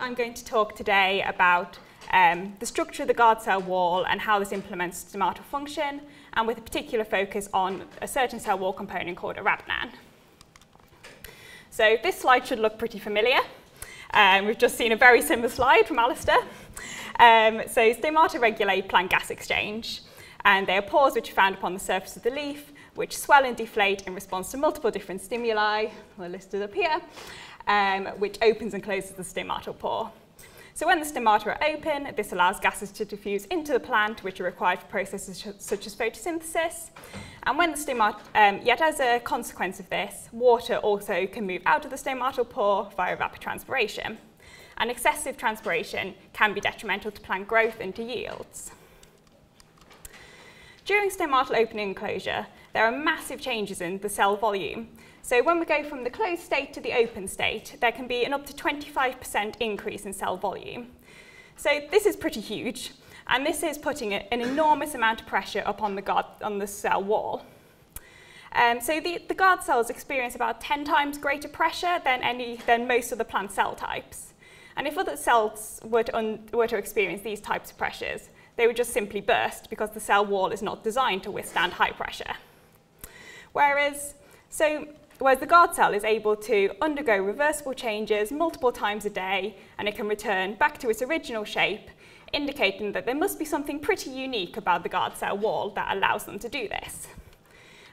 I'm going to talk today about um, the structure of the guard cell wall and how this implements stomata function, and with a particular focus on a certain cell wall component called arabinan. So this slide should look pretty familiar. Um, we've just seen a very similar slide from Alistair. Um, so stomata regulate plant gas exchange, and they are pores which are found upon the surface of the leaf, which swell and deflate in response to multiple different stimuli, are listed up here, um, which opens and closes the stomatal pore. So when the stomata are open, this allows gases to diffuse into the plant, which are required for processes such as photosynthesis. And when the stomata, um, yet as a consequence of this, water also can move out of the stomatal pore via evapotranspiration. And excessive transpiration can be detrimental to plant growth and to yields. During stomatal opening and closure, there are massive changes in the cell volume, so when we go from the closed state to the open state, there can be an up to 25% increase in cell volume. So this is pretty huge, and this is putting an enormous amount of pressure upon the, guard, on the cell wall. Um, so the, the guard cells experience about 10 times greater pressure than, any, than most of the plant cell types. And if other cells were to, un, were to experience these types of pressures, they would just simply burst because the cell wall is not designed to withstand high pressure. Whereas, so Whereas the guard cell is able to undergo reversible changes multiple times a day and it can return back to its original shape, indicating that there must be something pretty unique about the guard cell wall that allows them to do this.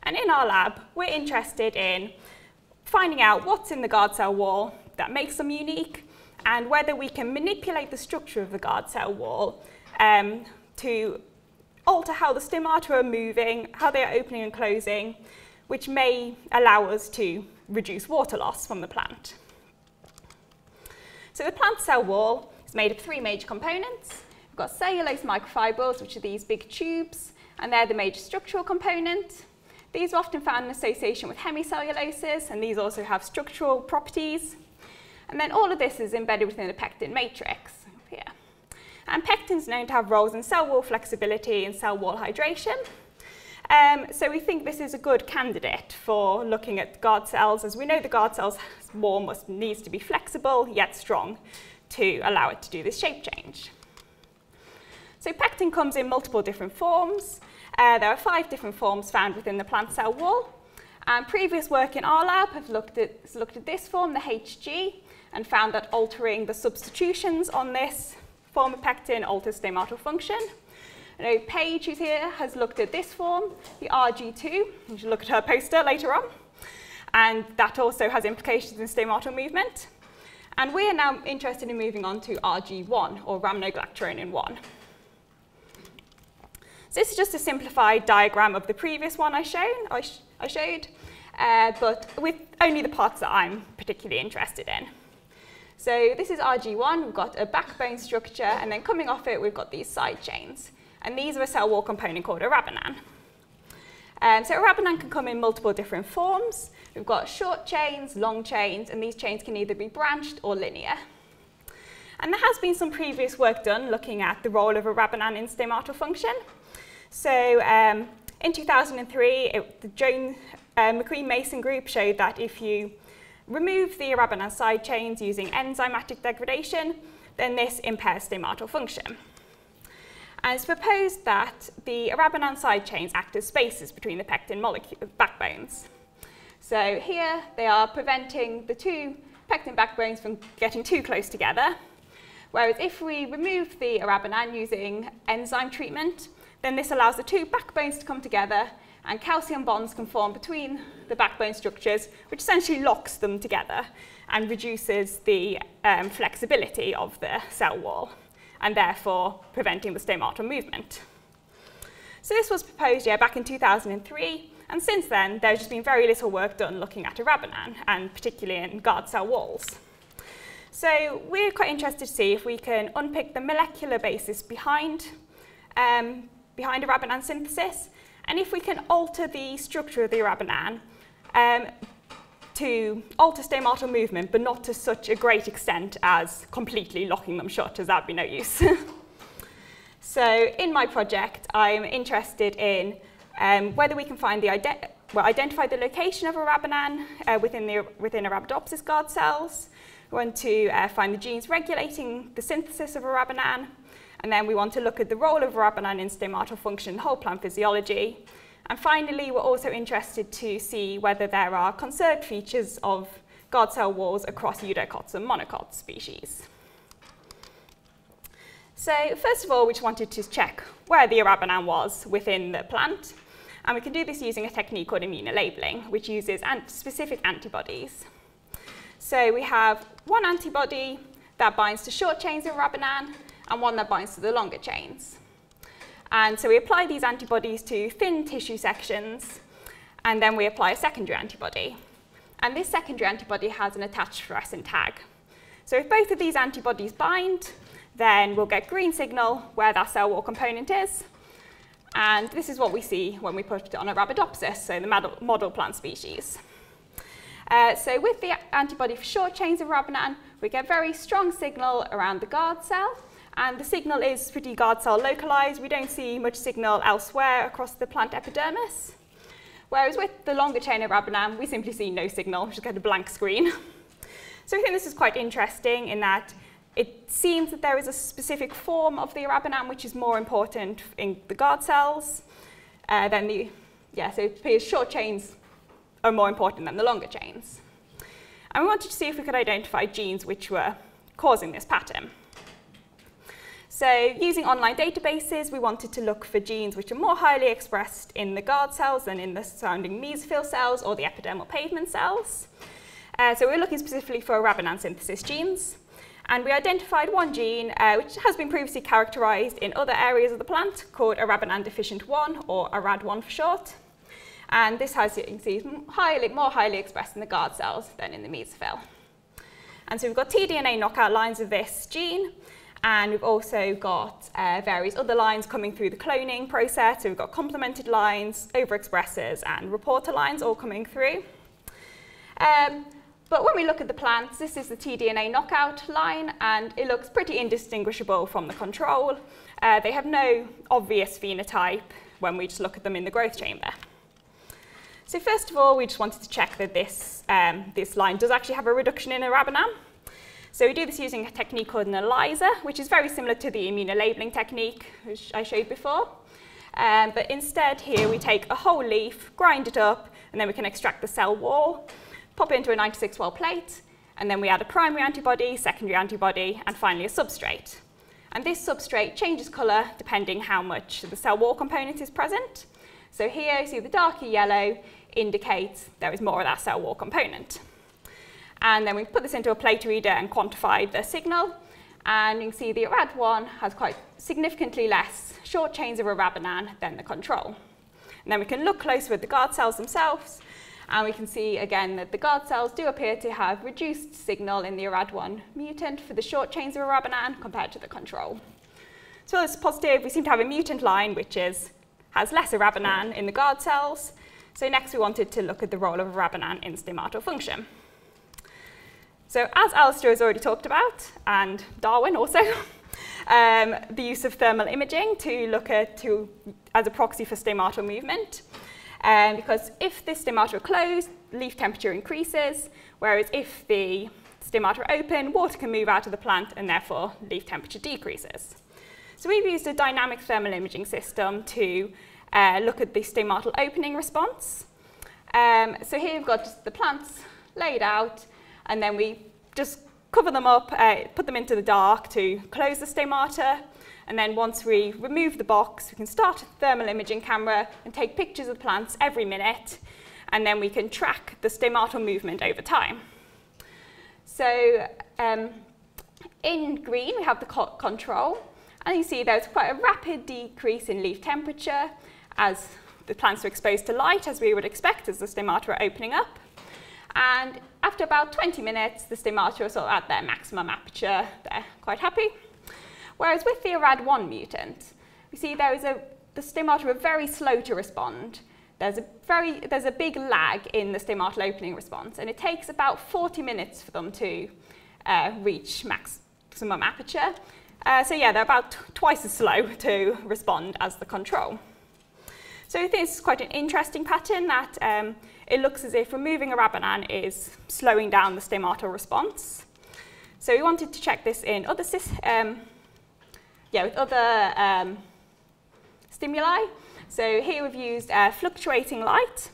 And in our lab, we're interested in finding out what's in the guard cell wall that makes them unique and whether we can manipulate the structure of the guard cell wall um, to alter how the stomata are moving, how they are opening and closing, which may allow us to reduce water loss from the plant. So the plant cell wall is made of three major components. We've got cellulose microfibrils, which are these big tubes, and they're the major structural component. These are often found in association with hemicelluloses, and these also have structural properties. And then all of this is embedded within the pectin matrix here. And pectin is known to have roles in cell wall flexibility and cell wall hydration. Um, so we think this is a good candidate for looking at guard cells, as we know the guard cell's wall must, needs to be flexible yet strong to allow it to do this shape change. So pectin comes in multiple different forms. Uh, there are five different forms found within the plant cell wall. And previous work in our lab have looked at, looked at this form, the HG, and found that altering the substitutions on this form of pectin alters stomatal function. I know Paige, who's here, has looked at this form, the RG2. You should look at her poster later on. And that also has implications in stomatal movement. And we are now interested in moving on to RG1, or rhamnogalacturonan 1. So this is just a simplified diagram of the previous one I, shown, I, sh I showed, uh, but with only the parts that I'm particularly interested in. So this is RG1, we've got a backbone structure, and then coming off it, we've got these side chains. And these are a cell wall component called arabinan. Um, so arabinan can come in multiple different forms. We've got short chains, long chains, and these chains can either be branched or linear. And there has been some previous work done looking at the role of arabinan in stomatal function. So um, in 2003, it, the Jones uh, McQueen Mason group showed that if you remove the arabinan side chains using enzymatic degradation, then this impairs stomatal function. And it's proposed that the arabinan side chains act as spaces between the pectin backbones. So here they are preventing the two pectin backbones from getting too close together. Whereas if we remove the arabinan using enzyme treatment, then this allows the two backbones to come together and calcium bonds can form between the backbone structures, which essentially locks them together and reduces the um, flexibility of the cell wall and therefore preventing the stomatal movement. So this was proposed yeah, back in 2003, and since then there's just been very little work done looking at arabinan, and particularly in guard cell walls. So we're quite interested to see if we can unpick the molecular basis behind, um, behind arabinan synthesis, and if we can alter the structure of the arabinan um, to alter stomatal movement, but not to such a great extent as completely locking them shut, as that'd be no use. so in my project, I'm interested in um, whether we can find the ident well, identify the location of arabinan uh, within, the, within Arabidopsis guard cells, We want to uh, find the genes regulating the synthesis of arabinan, and then we want to look at the role of arabinan in stomatal function whole plant physiology. And finally, we're also interested to see whether there are conserved features of guard cell walls across eudicots and monocots species. So first of all, we just wanted to check where the arabinan was within the plant. And we can do this using a technique called immunolabeling, which uses specific antibodies. So we have one antibody that binds to short chains of arabinan and one that binds to the longer chains. And so we apply these antibodies to thin tissue sections, and then we apply a secondary antibody. And this secondary antibody has an attached fluorescent tag. So if both of these antibodies bind, then we'll get green signal where that cell wall component is. And this is what we see when we put it on Arabidopsis, so the model plant species. Uh, so with the antibody for short chains of arabinan, we get very strong signal around the guard cell, and the signal is pretty guard cell localized. We don't see much signal elsewhere across the plant epidermis. Whereas with the longer chain of arabinan, we simply see no signal, we just get a blank screen. so I think this is quite interesting in that it seems that there is a specific form of the arabinan which is more important in the guard cells uh, than the, yeah, so it appears short chains are more important than the longer chains. And we wanted to see if we could identify genes which were causing this pattern. So using online databases, we wanted to look for genes which are more highly expressed in the guard cells than in the surrounding mesophyll cells or the epidermal pavement cells. Uh, so we're looking specifically for arabinan synthesis genes. And we identified one gene uh, which has been previously characterized in other areas of the plant called arabinan deficient 1 or ARAD1 for short. And this has, you can see, highly, more highly expressed in the guard cells than in the mesophyll. And so we've got tDNA knockout lines of this gene, and we've also got uh, various other lines coming through the cloning process. So we've got complemented lines, overexpressors, and reporter lines all coming through. Um, but when we look at the plants, this is the tDNA knockout line, and it looks pretty indistinguishable from the control. Uh, they have no obvious phenotype when we just look at them in the growth chamber. So first of all, we just wanted to check that this, um, this line does actually have a reduction in arabinan. So we do this using a technique called an ELISA, which is very similar to the immunolabeling technique, which I showed before. Um, but instead here we take a whole leaf, grind it up, and then we can extract the cell wall, pop it into a 96 well plate, and then we add a primary antibody, secondary antibody, and finally a substrate. And this substrate changes colour depending how much the cell wall component is present. So here you see the darker yellow indicates there is more of that cell wall component. And then we put this into a plate reader and quantify the signal. And you can see the ARAD1 has quite significantly less short chains of arabinan than the control. And then we can look closer at the guard cells themselves, and we can see again that the guard cells do appear to have reduced signal in the ARAD1 mutant for the short chains of arabinan compared to the control. So it's positive. We seem to have a mutant line which is, has less arabinan in the guard cells. So next we wanted to look at the role of arabinan in stomatal function. So as Alistair has already talked about, and Darwin also, um, the use of thermal imaging to look at to, as a proxy for stomatal movement. Um, because if the stomata closed, leaf temperature increases, whereas if the stomata are open, water can move out of the plant and therefore leaf temperature decreases. So we've used a dynamic thermal imaging system to uh, look at the stomatal opening response. Um, so here we've got the plants laid out and then we just cover them up, uh, put them into the dark to close the stomata, and then once we remove the box, we can start a thermal imaging camera and take pictures of plants every minute, and then we can track the stomatal movement over time. So um, in green, we have the co control, and you see there's quite a rapid decrease in leaf temperature as the plants are exposed to light, as we would expect as the stomata are opening up. And after about 20 minutes, the stomata are sort of at their maximum aperture. They're quite happy. Whereas with the ARAD1 mutant, we see there is a, the stomata are very slow to respond. There's a, very, there's a big lag in the stomatal opening response, and it takes about 40 minutes for them to uh, reach maximum aperture. Uh, so yeah, they're about twice as slow to respond as the control. So I this is quite an interesting pattern that um, it looks as if removing a arabinan is slowing down the stomatal response. So we wanted to check this in other, um, yeah, with other um, stimuli. So here we've used uh, fluctuating light.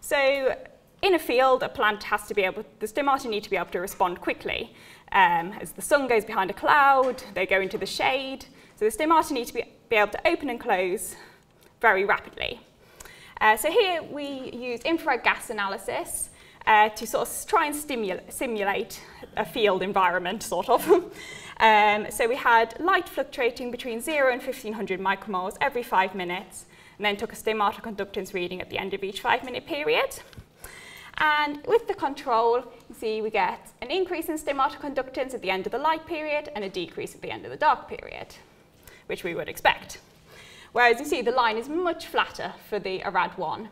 So in a field, a plant has to be able, the stomata need to be able to respond quickly. Um, as the sun goes behind a cloud, they go into the shade. So the stomata need to be, be able to open and close very rapidly. Uh, so here we use infrared gas analysis uh, to sort of try and simulate a field environment, sort of. um, so we had light fluctuating between 0 and 1500 micromoles every five minutes, and then took a stomata conductance reading at the end of each five minute period. And with the control, you see we get an increase in stomata conductance at the end of the light period and a decrease at the end of the dark period, which we would expect. Whereas you see the line is much flatter for the ARAD1.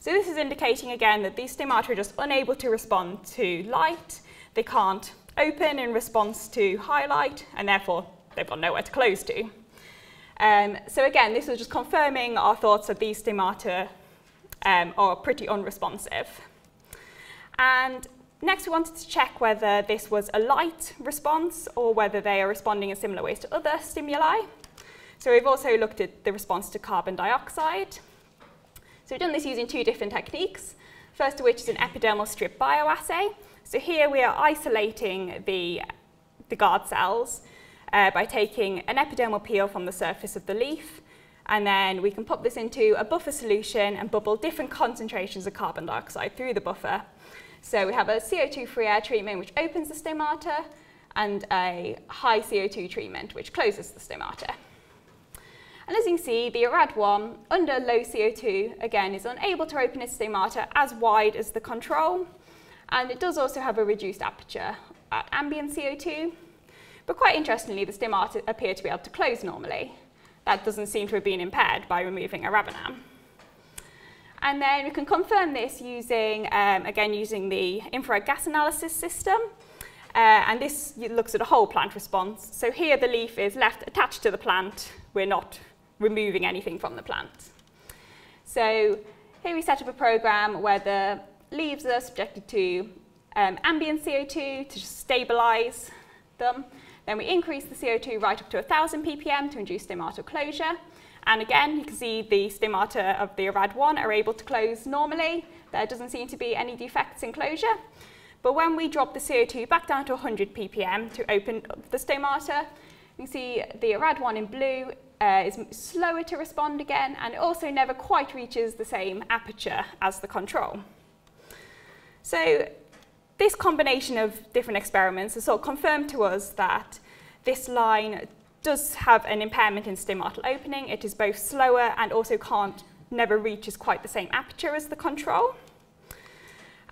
So this is indicating again that these stomata are just unable to respond to light. They can't open in response to highlight, and therefore they've got nowhere to close to. Um, so again, this is just confirming our thoughts that these stomata um, are pretty unresponsive. And next we wanted to check whether this was a light response or whether they are responding in similar ways to other stimuli. So we've also looked at the response to carbon dioxide. So we've done this using two different techniques. First of which is an epidermal strip bioassay. So here we are isolating the, the guard cells uh, by taking an epidermal peel from the surface of the leaf and then we can pop this into a buffer solution and bubble different concentrations of carbon dioxide through the buffer so we have a CO2-free air treatment which opens the stomata and a high CO2 treatment which closes the stomata. And as you can see, the ARAD1 under low CO2, again, is unable to open its stomata as wide as the control. And it does also have a reduced aperture at ambient CO2. But quite interestingly, the stomata appear to be able to close normally. That doesn't seem to have been impaired by removing arabinan. And then we can confirm this using, um, again, using the infrared gas analysis system. Uh, and this looks at a whole plant response. So here the leaf is left attached to the plant. We're not removing anything from the plant. So here we set up a program where the leaves are subjected to um, ambient CO2 to stabilize them. Then we increase the CO2 right up to 1,000 ppm to induce stomatal closure. And again, you can see the stomata of the ARAD1 are able to close normally. There doesn't seem to be any defects in closure. But when we drop the CO2 back down to 100 ppm to open the stomata, you can see the ARAD1 in blue uh, is slower to respond again and also never quite reaches the same aperture as the control. So this combination of different experiments has sort of confirmed to us that this line does have an impairment in stomatal opening. It is both slower and also can't, never reaches quite the same aperture as the control.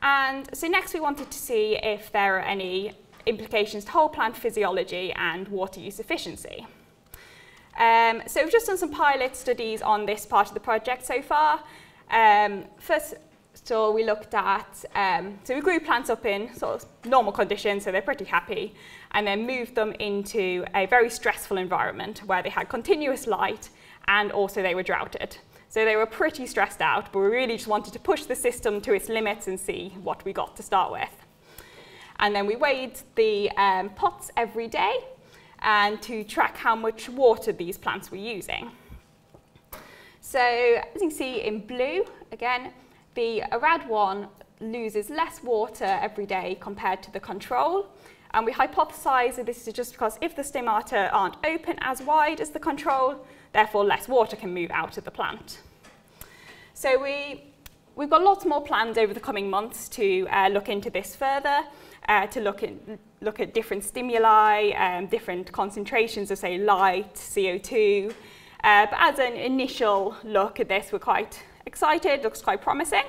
And so next we wanted to see if there are any implications to whole plant physiology and water use efficiency. Um, so we've just done some pilot studies on this part of the project so far. Um, first so we looked at, um, so we grew plants up in sort of normal conditions, so they're pretty happy, and then moved them into a very stressful environment where they had continuous light and also they were droughted. So they were pretty stressed out, but we really just wanted to push the system to its limits and see what we got to start with. And then we weighed the um, pots every day and to track how much water these plants were using. So as you can see in blue, again, the ARAD1 loses less water every day compared to the control. And we hypothesize that this is just because if the stomata aren't open as wide as the control, therefore less water can move out of the plant. So we, we've got lots more plans over the coming months to uh, look into this further, uh, to look, in, look at different stimuli, um, different concentrations of, say, light, CO2. Uh, but as an initial look at this, we're quite excited, looks quite promising.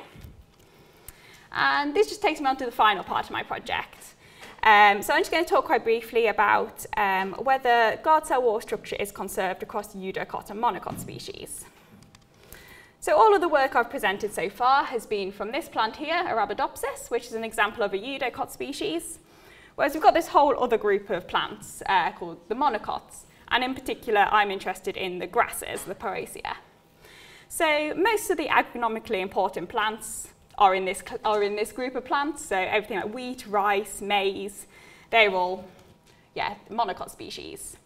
And this just takes me on to the final part of my project. Um, so I'm just going to talk quite briefly about um, whether guard cell wall structure is conserved across eudicot and monocot species. So all of the work I've presented so far has been from this plant here, Arabidopsis, which is an example of a eudicot species. Whereas we've got this whole other group of plants uh, called the monocots. And in particular, I'm interested in the grasses, the Poaceae. So most of the agronomically important plants are in this, are in this group of plants. So everything like wheat, rice, maize, they're all yeah, monocot species.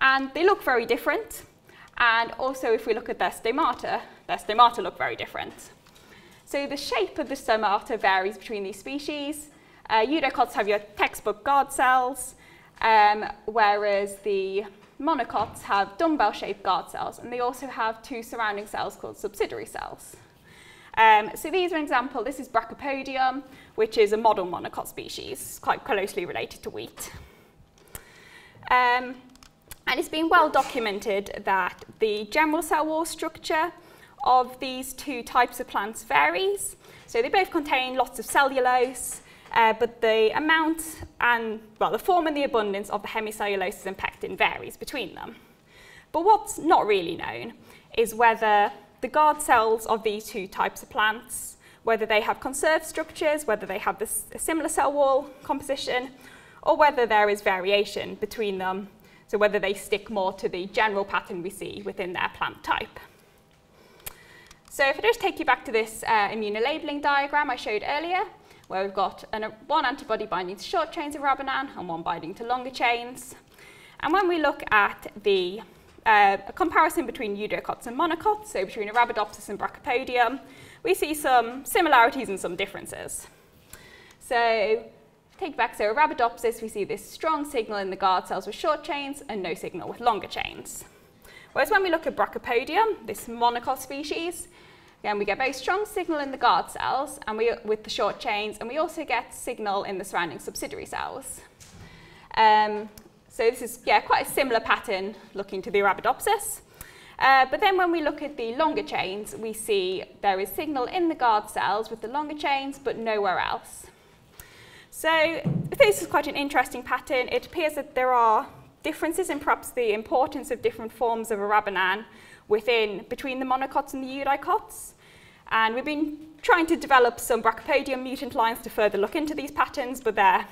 And they look very different. And also, if we look at their stomata, their stomata look very different. So the shape of the stomata varies between these species. Uh, have your textbook guard cells, um, whereas the monocots have dumbbell-shaped guard cells, and they also have two surrounding cells called subsidiary cells. Um, so these are an example. This is Brachypodium, which is a model monocot species, quite closely related to wheat. Um, and it's been well documented that the general cell wall structure of these two types of plants varies. So they both contain lots of cellulose, uh, but the amount and, well, the form and the abundance of the hemicelluloses and pectin varies between them. But what's not really known is whether the guard cells of these two types of plants, whether they have conserved structures, whether they have this, a similar cell wall composition, or whether there is variation between them, so whether they stick more to the general pattern we see within their plant type. So if I just take you back to this uh, immunolabeling diagram I showed earlier, where we've got an, one antibody binding to short chains of arabinan and one binding to longer chains. And when we look at the uh, a comparison between eudicots and monocots, so between Arabidopsis and Brachypodium, we see some similarities and some differences. So take back, so Arabidopsis, we see this strong signal in the guard cells with short chains and no signal with longer chains. Whereas when we look at Brachypodium, this monocot species, again, we get very strong signal in the guard cells and we, with the short chains, and we also get signal in the surrounding subsidiary cells. Um, so this is yeah, quite a similar pattern looking to the Arabidopsis. Uh, but then when we look at the longer chains, we see there is signal in the guard cells with the longer chains, but nowhere else. So this is quite an interesting pattern. It appears that there are differences in perhaps the importance of different forms of arabinan within, between the monocots and the eudicots. And we've been trying to develop some Brachypodium mutant lines to further look into these patterns, but they're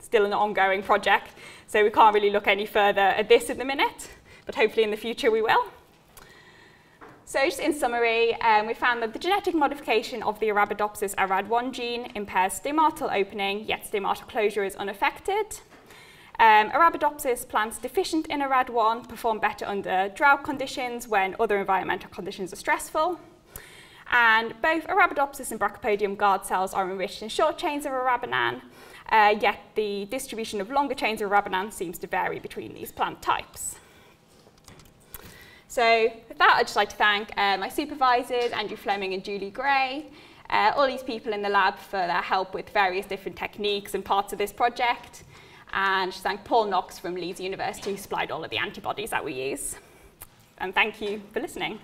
still an ongoing project, so we can't really look any further at this at the minute, but hopefully in the future we will. So just in summary, um, we found that the genetic modification of the Arabidopsis ARAD1 gene impairs stomatal opening, yet stomatal closure is unaffected. Um, Arabidopsis plants deficient in ARAD1 perform better under drought conditions when other environmental conditions are stressful. And both Arabidopsis and Brachypodium guard cells are enriched in short chains of arabinan, uh, yet the distribution of longer chains of arabinan seems to vary between these plant types. So with that, I'd just like to thank uh, my supervisors, Andrew Fleming and Julie Gray, uh, all these people in the lab for their help with various different techniques and parts of this project, and Shashank Paul Knox from Leeds University who supplied all of the antibodies that we use. And thank you for listening.